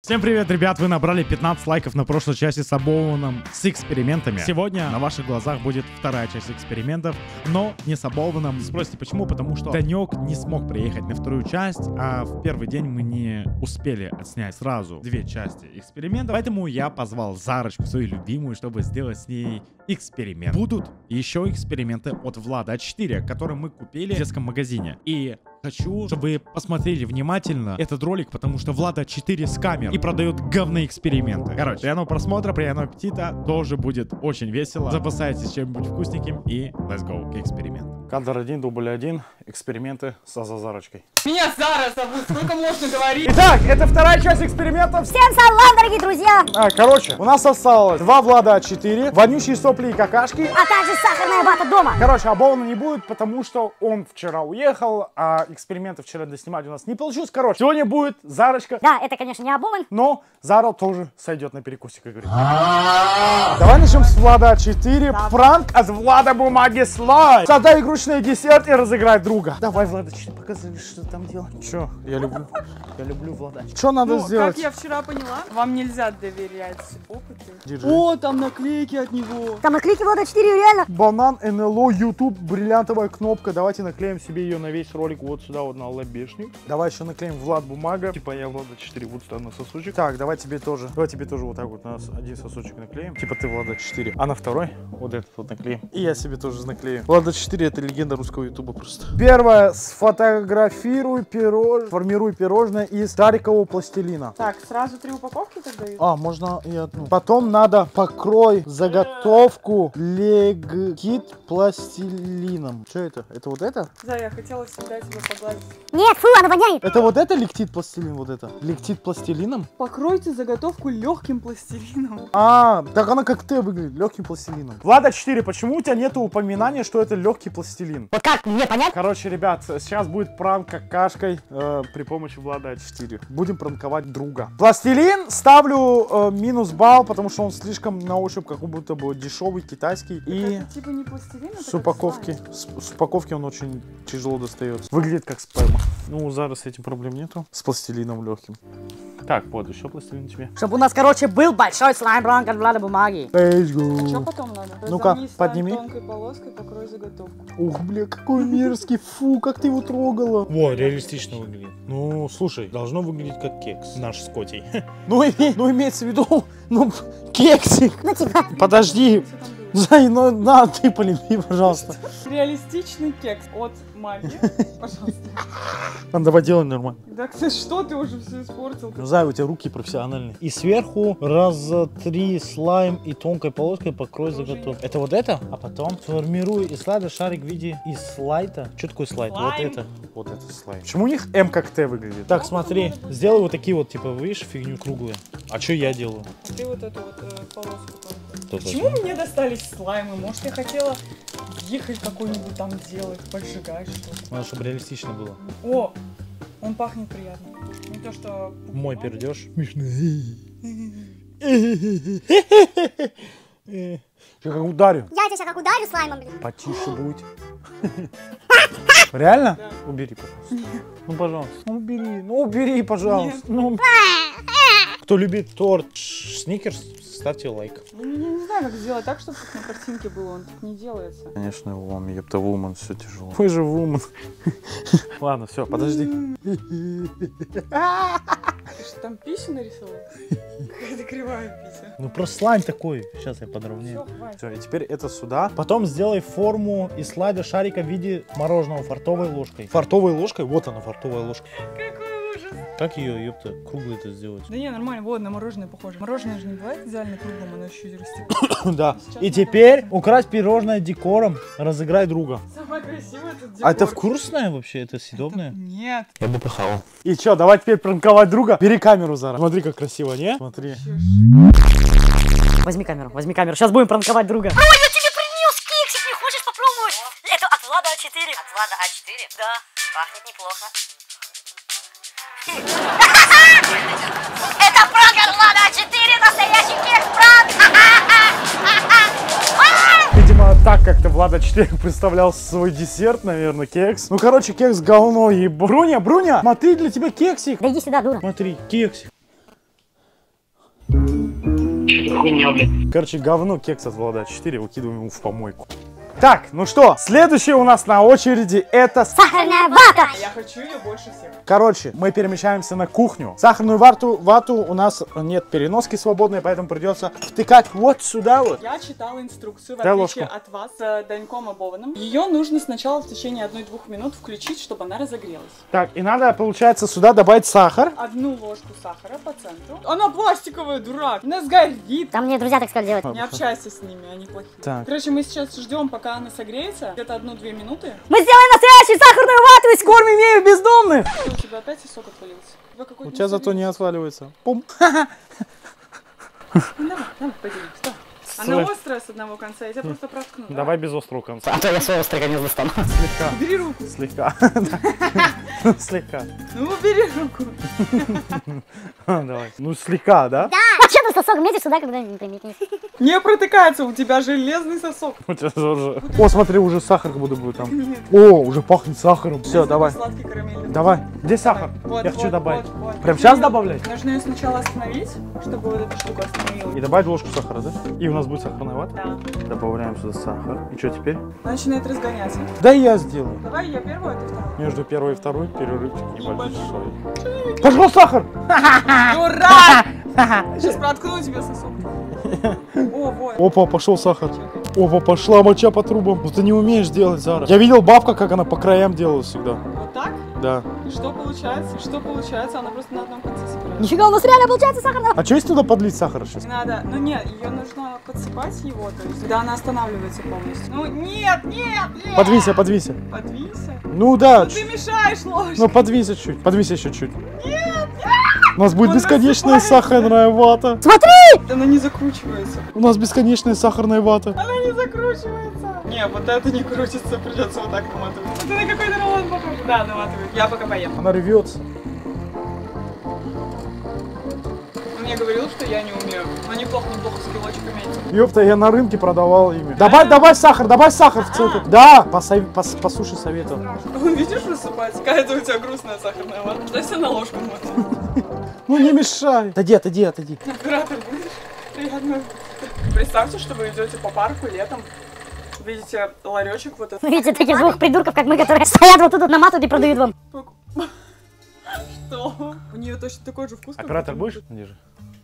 Всем привет, ребят! Вы набрали 15 лайков на прошлой части с Аболваном с экспериментами. Сегодня на ваших глазах будет вторая часть экспериментов, но не с Аболваном. Спросите, почему? Потому что Данек не смог приехать на вторую часть, а в первый день мы не успели отснять сразу две части экспериментов. Поэтому я позвал Зарочку, свою любимую, чтобы сделать с ней эксперимент. Будут еще эксперименты от Влада 4, которые мы купили в детском магазине. И Хочу, чтобы вы посмотрели внимательно этот ролик, потому что Влада 4 с камер и продает говные эксперименты. Короче, приятного просмотра, приятного аппетита, тоже будет очень весело. Запасайтесь чем-нибудь вкусненьким и let's go к эксперименту. Кадр один, дубль один, эксперименты с Азазарочкой. Меня Зара зовут, сколько можно говорить? Итак, это вторая часть экспериментов. Всем салам, дорогие друзья! А, короче, у нас осталось два Влада А4, вонючие сопли и какашки. А также сахарная вата дома. Короче, Абована не будет, потому что он вчера уехал, а эксперименты вчера доснимать у нас не получилось. Короче, сегодня будет Зарочка, Да, это, конечно, не обуван. но Зара тоже сойдет на перекусик, как говорится. Давай начнем с Влада А4. Пранк от Влада Бумаги Слайд. Создай игрушечный десерт и разыграй друга. Давай, Влада, А4, показывай, что ты там делать. Че, я люблю, я люблю Влада. Что надо Ну, сделать? как я вчера поняла, вам нельзя доверять опыту. Держи. О, там наклейки от него. Там наклейки Влада 4, реально. Банан, НЛО, YouTube, бриллиантовая кнопка. Давайте наклеим себе ее на весь ролик вот сюда, вот на лобешник. Давай еще наклеим Влад бумага. Типа я Влада 4 вот сюда на сосочек. Так, давай тебе тоже. Давай тебе тоже вот так вот на один сосочек наклеим. Типа ты Влада 4. А на второй вот этот вот наклеим. И я себе тоже наклею. Влада 4 это легенда русского ютуба просто. Первое, сфотографируй пирож... Формируй пирожное из шарикового пластилина. Так, сразу три упаковки тогда? А, можно и одну. Потом надо покрой заготовку легкит пластилином. Что это? Это вот это? Зая, я хотела всегда тебя погладить. Нет, фу, она воняет. Это вот это лектит пластилин? Вот это? Лектит пластилином? Покройте заготовку легким пластилином. А, так она как Т выглядит, легким пластилином. Влада 4, почему у тебя нет упоминания, что это легкий пластилин? Вот как мне понять? Короче, ребят, сейчас будет пранк какашкой э, при помощи Влада 4. Будем пранковать друга. Пластилин ставлю э, минус балл, потому что он слишком на ощупь как будто бы дешевый, китайский. И Это типа не пластилин, это с упаковки, слайм. с, с упаковки он очень тяжело достается. Выглядит как сперма. Ну, Зары с этим проблем нету. С пластилином легким. Так, вот, еще пластилин тебе. Чтобы у нас, короче, был большой слайм-бранк от Влада бумаги. А что потом надо? Ну-ка, слайм подними. тонкой полоской, покрой заготовку. Ух, бля, какой мерзкий. Фу, как ты его трогала. Во, реалистично выглядит. Ну, слушай, должно выглядеть как кекс. Наш с Котей. Ну, име- ну имеется в виду, ну, кексик. Ну, типа, Подожди. Там? Зай, ну, на, ты полюби, пожалуйста. Реалистичный кекс от маги. Пожалуйста. Ладно, давай делай нормально. Так ты что, ты уже все испортил? Ну, Зай, у тебя руки профессиональные. И сверху раз три слайм и тонкой полоской покрой заготовку. Это вот это? А потом сформируй из слайда шарик в виде из слайда. Что такое слайд? Вот Слайм? это. Вот это слайд. Почему у них М как Т выглядит? Так, смотри, сделай вот такие вот, типа, видишь, фигню круглые. А что я делаю? Ты вот эту вот э, полоску Тут Почему мне достались слаймы? Может, я хотела ехать какой-нибудь там делать, поджигать что-то. Надо, чтобы реалистично было. О, он пахнет приятно. Не то, что... Мой пердеж. Смешно. Я как ударю. я тебя сейчас как ударю слаймом, блин. Потише будь. Реально? Да. Убери, пожалуйста. Ну, пожалуйста. Ну, убери. Ну, убери, пожалуйста. Ну. Кто любит торт Сникерс, ставьте лайк. Ну, Я не знаю, как сделать так, чтобы как на картинке было. Он так не делается. Конечно, вам, епта, вумен, все тяжело. Вы же вумен. Ладно, все, подожди. Ты что, там писю нарисовал? Какая-то кривая пися. Ну, просто слайм такой. Сейчас я подровняю. Все, и теперь это сюда. Потом сделай форму из слайда шарика в виде мороженого фартовой ложкой. Фартовой ложкой? Вот она, фартовая ложка. Какой. Как ее, ёпта, круглой это сделать? Да не, нормально, вот, на мороженое похоже. Мороженое же не бывает идеально круглым, оно еще растет. Да. Сейчас И теперь укрась пирожное декором, разыграй друга. Самое красивое это А это декор. вкусное вообще? Это съедобное? Нет. Я бы похавал. И чё, давай теперь пранковать друга? Бери камеру, Зара. Смотри, как красиво, не? Смотри. Возьми камеру, возьми камеру. Сейчас будем пранковать друга. Ой, я тебе принес кексик, не хочешь попробовать? Это от Влада А4. От Влада А4? Да, пахнет неплохо. Это пранк от Влада А4, настоящий кекс-пранк! Видимо, так как-то Влада 4 представлял свой десерт, наверное, кекс. Ну, короче, кекс говно и... Бруня, Бруня, смотри, для тебя кексик. Да иди сюда, дура. Смотри, кексик. Короче, говно кекс от Влада 4 выкидываем ему в помойку. Так, ну что, следующее у нас на очереди это... Сахарная вата! Я хочу ее больше всех. Короче, мы перемещаемся на кухню. Сахарную вату, вату у нас нет переноски свободной, поэтому придется втыкать вот сюда вот. Я читала инструкцию, в Дай отличие ложку. от вас, с Даньком Обованом. Ее нужно сначала в течение 1-2 минут включить, чтобы она разогрелась. Так, и надо, получается, сюда добавить сахар. Одну ложку сахара по центру. Она пластиковая, дурак! Она сгорит! Там мне друзья так сказали делать. Не общайся с ними, они плохие. Так. Короче, мы сейчас ждем, пока она согреется. Где-то одну-две минуты. Мы сделаем настоящую сахарную вату из Корм имею бездомных! У тебя опять сосок отвалился? У тебя, У какой-то тебя зато не отваливается. Пум. Ну, Давай, давай, подели, вставай. Она острая с одного конца, я тебя просто проткну. да? Давай без острого конца. А то я свой острый конец достану. Слегка. Убери руку. Слегка. Да. Слегка. Ну, убери руку. Давай. Ну, слегка, да? А что ты сосок метишь сюда, когда не приметишь? Не протыкается, у тебя железный сосок. У тебя тоже. О, смотри, уже сахар как будто будет там. О, уже пахнет сахаром. Все, давай. Давай. Где сахар? Я хочу добавить. Прям сейчас добавлять? Нужно ее сначала остановить, чтобы вот эту штуку остановила. И добавить ложку сахара, да? И у нас будет сахарная вата. Да. Добавляем сюда сахар. И что теперь? Начинает разгоняться. Да я сделаю. Давай я первую, а ты вторую. Между первой и второй перерывчик небольшой. Пошел сахар! Дурак! Сейчас проткну тебе сосок. О, вот. Опа, пошел сахар. Опа, пошла моча по трубам. Ну ты не умеешь делать, Зара. Я видел бабка, как она по краям делала всегда. Вот так? Да. И что получается? И Что получается? Она просто на одном конце собирается. Нифига, у нас реально получается сахарная А что если туда подлить сахара сейчас? Не надо, ну нет, ее нужно подсыпать его, то есть, когда она останавливается полностью. Ну нет, нет, нет! Подвися, подвися. Подвинься. Ну да. Ну ты мешаешь ложь. Ну подвися чуть, подвися еще чуть. Нет, У нас будет Он бесконечная сахарная вата. Она не закручивается. У нас бесконечная сахарная вата. Она не закручивается. Не, вот это не крутится, придется вот так наматывать. Это на какой-то рулон похож. Да, наматываю. Я пока поем. Она рвется. Он мне говорил, что я не умею. Но неплохо, неплохо с килочками. Ёпта, я на рынке продавал ими. Добавь, добавь сахар, добавь сахар в целку. Да, посов- пос- послушай совета. Он, видишь, рассыпается? Какая-то у тебя грустная сахарная вата. Что если на ложку намотать? Ну не мешай. Отойди, отойди, отойди. Оператор, будешь? Приятно. Представьте, что вы идете по парку летом, видите ларечек вот этот. Видите, таких двух придурков, как мы, которые стоят вот тут, вот наматывают и продают вам. Что? У нее точно такой же вкус. как Оператор будешь? Ниже.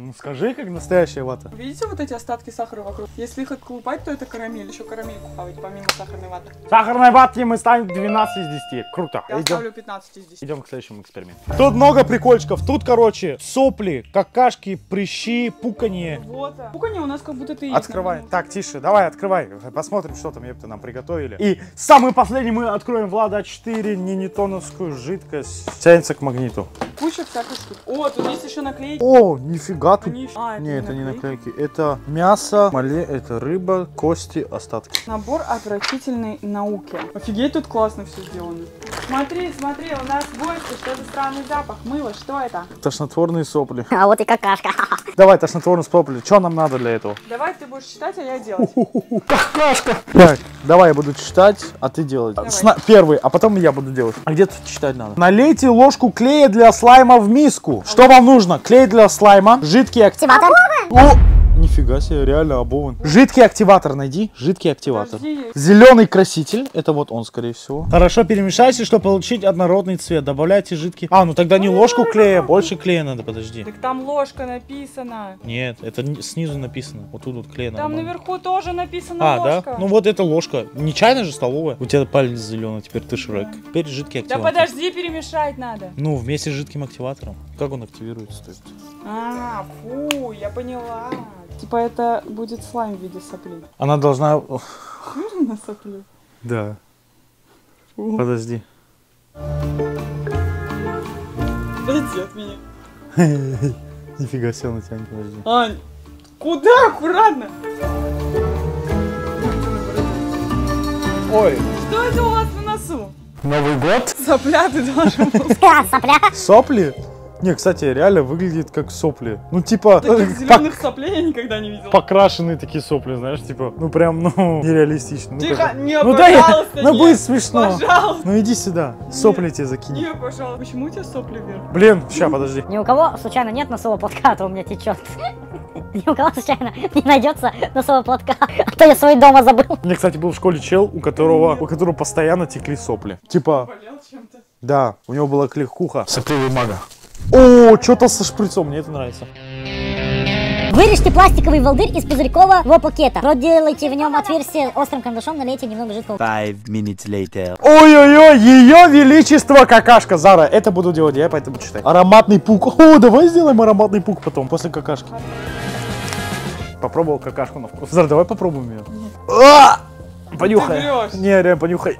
Ну скажи, как настоящая вата. Видите вот эти остатки сахара вокруг? Если их отколупать, то это карамель. Еще карамельку хавать, помимо сахарной ваты. Сахарной ватки мы ставим 12 из 10. Круто. Я Идем. ставлю 15 из 10. Идем к следующему эксперименту. Тут много прикольчиков. Тут, короче, сопли, какашки, прыщи, пуканье. Вот. Пуканье у нас как будто ты есть. Открывай. Так, тише, давай, открывай. Посмотрим, что там, епта, нам приготовили. И самый последний мы откроем Влада 4 нинитоновскую жидкость. Тянется к магниту. Куча всяких штук. О, тут есть еще наклейки. О, нифига Они- А, это Не, это не наклейки? наклейки. Это мясо, мале, это рыба, кости, остатки. Набор отвратительной науки. Офигеть, тут классно все сделано. Смотри, смотри, у нас гости, что за странный запах мыла, что это? Тошнотворные сопли. А вот и какашка. Давай, тошнотворные сопли. Что нам надо для этого? Давай ты будешь читать, а я делать. Какашка. Так, давай я буду читать, а ты делать. Сна- Первый, а потом я буду делать. А где тут читать надо? Налейте ложку клея для слайма в миску. Что вам нужно? Клей для слайма, жидкий активатор. Активатор. О, нифига себе, реально обован. Жидкий активатор найди, жидкий активатор. Подожди. Зеленый краситель, это вот он, скорее всего. Хорошо перемешайте, чтобы получить однородный цвет. Добавляйте жидкий. А, ну тогда не ложку клея, больше клея надо, подожди. Так там ложка написана. Нет, это ни- снизу написано. Вот тут вот клей Там нормально. наверху тоже написано А, ложка. да? Ну вот эта ложка. Не чайная же столовая. У тебя палец зеленый, теперь ты Шрек. Теперь жидкий Да активатор. подожди, перемешать надо. Ну, вместе с жидким активатором. Как он активируется? то есть? А, фу, я поняла. Типа это будет слайм в виде сопли. Она должна... На соплю? Да. Подожди. Отойди от меня. Нифига себе она тянет, подожди. Ань, куда? Аккуратно. Ой. Что это у вас на носу? Новый год? Сопля ты должен был. Сопля. Сопли? Не, кстати, реально выглядит как сопли. Ну, типа, Таких э, зеленых соплей я никогда не видела. покрашенные такие сопли, знаешь, типа, ну прям, ну, нереалистично. Ну, Тихо, как- не, ну да, пожалуйста, ну нет. будет смешно. Пожалуйста. Ну иди сюда, сопли тебе закинь. Не, пожалуйста. Почему у тебя сопли вверх? Блин, ща, подожди. Ни у кого случайно нет носового платка, а то у меня течет. Ни у кого случайно не найдется носового платка, а то я свой дома забыл. У меня, кстати, был в школе чел, у которого, у которого постоянно текли сопли. Типа, Болел чем-то. да, у него была кликуха. Сопливый мага. О, что-то со шприцом, мне это нравится. Вырежьте пластиковый волдырь из пузырькового пакета. Проделайте в нем отверстие острым карандашом, налейте немного жидкого Five minutes later. Ой-ой-ой, ее величество какашка, Зара. Это буду делать я, поэтому читай. Ароматный пук. О, давай сделаем ароматный пук потом, после какашки. Попробовал какашку на вкус. Зара, давай попробуем ее. А! Понюхай. Не, реально, понюхай.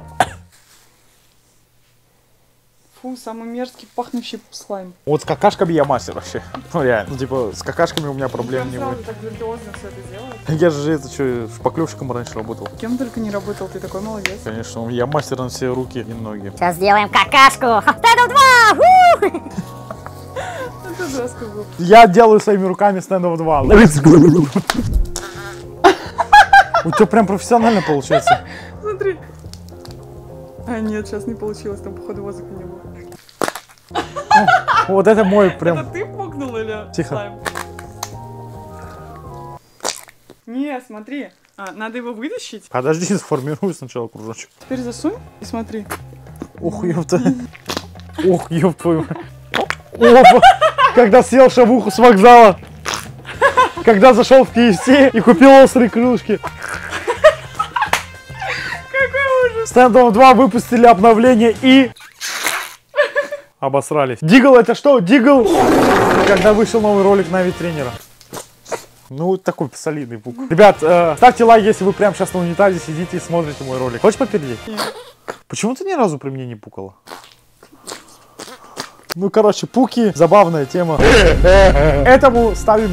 Фу, самый мерзкий пахнущий слайм. Вот с какашками я мастер вообще. Ну реально. Ну, типа, с какашками у меня проблем не будет. так виртуозно все это делает. Я же это что, шпаклевщиком раньше работал. Кем только не работал, ты такой молодец. Конечно, я мастер на все руки и ноги. Сейчас сделаем какашку. Стендов 2! Ху! Это жестко было. Я делаю своими руками стендов 2. У тебя прям профессионально получается. Смотри. А, нет, сейчас не получилось, там, походу, воздуха не было. Вот это мой Это прям... ты пукнул или Тихо. Не, смотри. А, надо его вытащить. Подожди, сформирую сначала кружочек. Теперь засунь и смотри. Ух, ёпта. Ух, ёб твою. Опа. Когда съел шавуху с вокзала. Когда зашел в KFC и купил острые крылышки. Какой ужас. Стендом 2 выпустили обновление и... Обосрались. Дигл это что? Дигл! Когда вышел новый ролик на тренера. Ну, такой солидный пук. Ребят, э, ставьте лайк, если вы прямо сейчас на унитазе сидите и смотрите мой ролик. Хочешь попередить? Почему ты ни разу при мне не пукала? Ну, короче, пуки, забавная тема. Этому ставим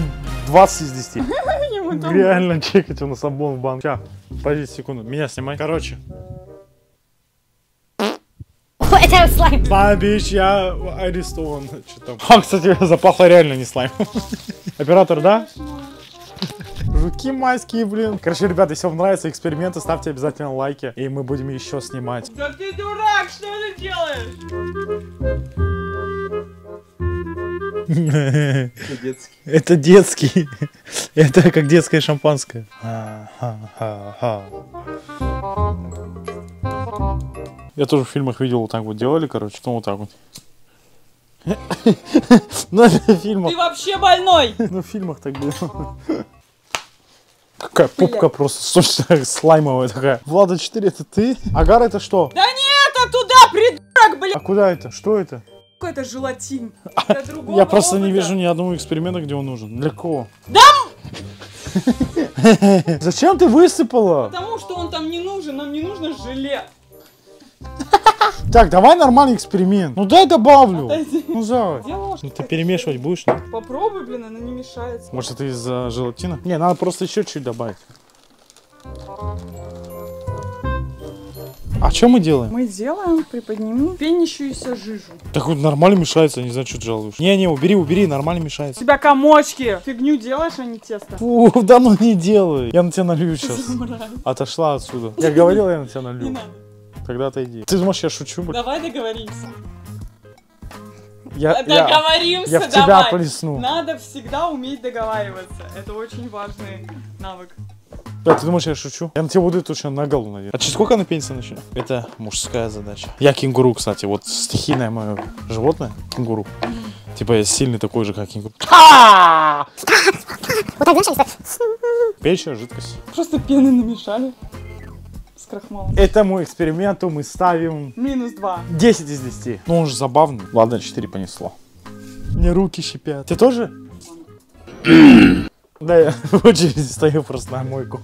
20 из 10. Ему там- Реально чекать у нас обон в банк. Ща, подожди секунду, меня снимай. Короче, Это слайм. Да, бич, я арестован. Что там? А, кстати, запахло реально не слайм. Оператор, да? Жуки майские, блин. Короче, ребята, если вам нравятся эксперименты, ставьте обязательно лайки, и мы будем еще снимать. Да ты дурак, что ты делаешь? Это детский. Это как детское шампанское. Я тоже в фильмах видел, вот так вот делали, короче, ну вот так вот. Ну, это в фильмах. Ты вообще больной! Ну, в фильмах так было. Какая пупка просто сочная, слаймовая такая. Влада 4, это ты? Агар это что? Да нет, а туда, придурок, блин! А куда это? Что это? Это желатин. Я просто не вижу ни одного эксперимента, где он нужен. Для кого? Да! Зачем ты высыпала? Потому что он там не нужен, нам не нужно желе. Так, давай нормальный эксперимент. Ну дай добавлю. Отойди. Ну давай. Ну ты перемешивать будешь? Попробуй, блин, она не мешается. Может это из-за желатина? Не, надо просто еще чуть добавить. А что мы делаем? Мы делаем, приподними пенящуюся жижу. Так вот нормально мешается, не знаю, что ты жалуешь. Не-не, убери, убери, нормально У мешается. тебя комочки. Фигню делаешь, а не тесто. Фу, да ну не делай. Я на тебя налью сейчас. Отошла отсюда. Я говорил, я на тебя Не налью. надо. Тогда отойди. Ты думаешь, я шучу, блин? Давай договоримся. Я, я, Договоримся, я в тебя давай. плесну. Надо всегда уметь договариваться. Это очень важный навык. Да, ты думаешь, я шучу? Я на тебя буду точно на голову надеть. А через сколько на пенсию начну? Это мужская задача. Я кенгуру, кстати. Вот стихийное мое животное. Кенгуру. Типа я сильный такой же, как кенгуру. Вот так, знаешь, Печь, жидкость. Просто пены намешали. С крахмалом. Этому эксперименту мы ставим Минус два. 10 из 10. Ну он же забавный. Ладно, 4 понесло. Мне руки щипят. Ты тоже? Да, я в очереди стою просто на мойку.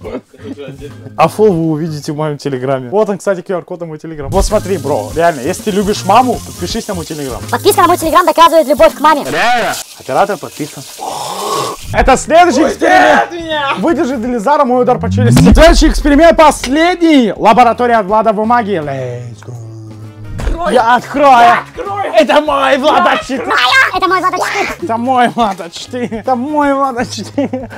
А фол вы увидите в моем телеграме. Вот он, кстати, QR-код на мой телеграм. Вот смотри, бро, реально, если ты любишь маму, подпишись на мой телеграм. Подписка на мой телеграм доказывает любовь к маме. Оператор подписан. Это следующий эксперимент. От меня! Выдержит ли Зара мой удар по челюсти? Следующий эксперимент последний. Лаборатория Влада бумаги. Let's go. Я открою. Это мой Влада 4. Это мой Влада 4. Это мой Влада 4. Это мой Влада 4.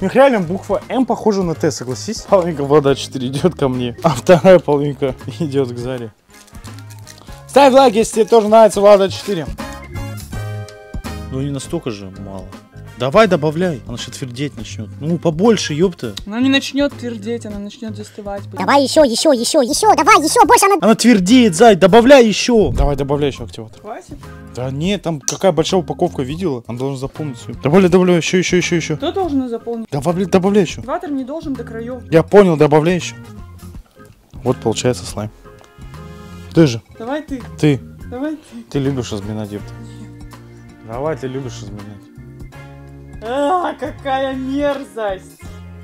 У них реально буква М похожа на Т, согласись? Половинка Влада 4 идет ко мне, а вторая половинка идет к Заре. Ставь лайк, если тебе тоже нравится Влада 4. Ну не настолько же мало. Давай добавляй. Она сейчас твердеть начнет. Ну, побольше, ёпта. Она не начнет твердеть, она начнет застывать. Давай еще, еще, еще, еще, давай, еще больше она... Она твердеет, зай, добавляй еще. Давай, добавляй еще активатор. Хватит? Да нет, там какая большая упаковка видела. Она должна заполнить всё. Добавляй, добавляй, еще, еще, еще, еще. Кто должен ее заполнить? Добавляй, добавляй еще. Ватер не должен до краев. Я понял, добавляй еще. Вот получается слайм. Ты же, Давай ты, ты, давай ты. ты любишь разминать, ёпта. Давай, ты любишь разминать. А, какая мерзость!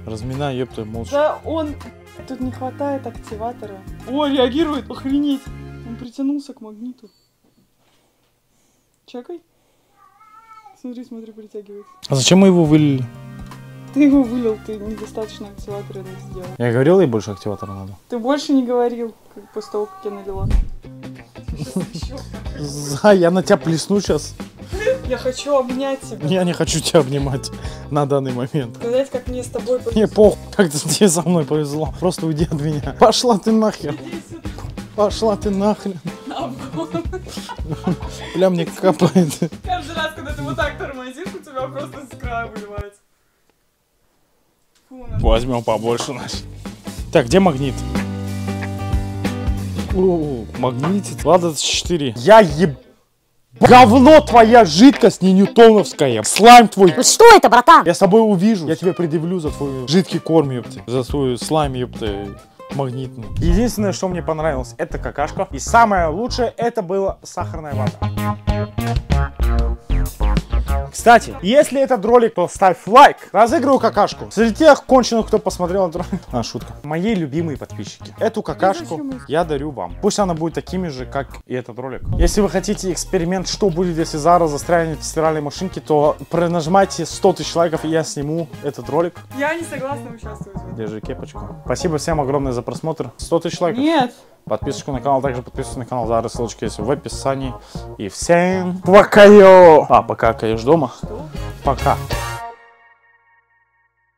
Разминай, ёпта, молча. Да он... Тут не хватает активатора. О, реагирует, охренеть. Он притянулся к магниту. Чекай. Смотри, смотри, притягивается. А зачем мы его вылили? Ты его вылил, ты недостаточно активатора не сделал. Я говорил, ей больше активатора надо. Ты больше не говорил, как после того, как я налила. Зай, я на тебя плесну сейчас. Я хочу обнять тебя. Я не хочу тебя обнимать на данный момент. Сказать, как мне с тобой Мне похуй, как тебе со мной повезло. Просто уйди от меня. Пошла ты нахер. Пошла ты нахрен. Бля, мне капает. Каждый раз, когда ты вот так тормозишь, у тебя просто с края выливается. Возьмем побольше, значит. Так, где магнит? О, магнитит. Лада 4. Я еб... Говно твоя жидкость не ньютоновская. Слайм твой. Ну что это, братан? Я с тобой увижу. Я тебя предъявлю за твой жидкий корм, ёпты. За свой слайм, ёпты, магнитный. Единственное, что мне понравилось, это какашка. И самое лучшее, это была сахарная вата. Кстати, если этот ролик, то ставь лайк. Разыгрываю какашку. Среди тех конченых, кто посмотрел этот ролик. А, шутка. Мои любимые подписчики. Эту какашку я дарю вам. Пусть она будет такими же, как и этот ролик. Если вы хотите эксперимент, что будет, если Зара застрянет в стиральной машинке, то нажимайте 100 тысяч лайков, и я сниму этот ролик. Я не согласна участвовать. Держи кепочку. Спасибо всем огромное за просмотр. 100 тысяч лайков. Нет. Подписочку на канал, также подписывайтесь на канал Зары, ссылочка есть в описании. И всем пока! А, пока, конечно, дома. Что? Пока.